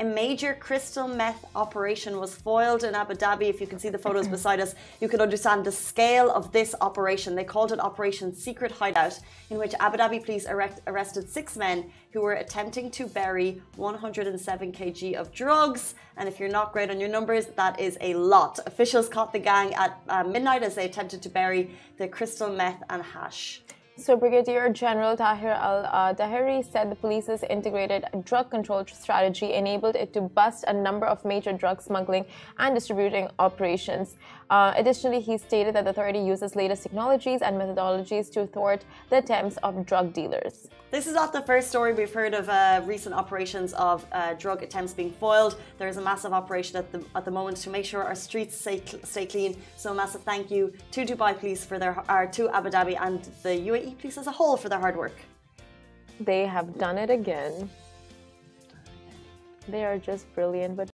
A major crystal meth operation was foiled in Abu Dhabi. If you can see the photos beside us, you can understand the scale of this operation. They called it Operation Secret Hideout, in which Abu Dhabi police arrest, arrested six men who were attempting to bury 107 kg of drugs. And if you're not great on your numbers, that is a lot. Officials caught the gang at uh, midnight as they attempted to bury the crystal meth and hash. So, Brigadier General Tahir Al uh, Dhaheri said the police's integrated drug control strategy enabled it to bust a number of major drug smuggling and distributing operations. Uh, additionally, he stated that the authority uses latest technologies and methodologies to thwart the attempts of drug dealers. This is not the first story we've heard of uh, recent operations of uh, drug attempts being foiled. There is a massive operation at the at the moment to make sure our streets stay, stay clean. So, a massive thank you to Dubai Police for their, or to Abu Dhabi and the UAE Police as a whole for their hard work. They have done it again. They are just brilliant, but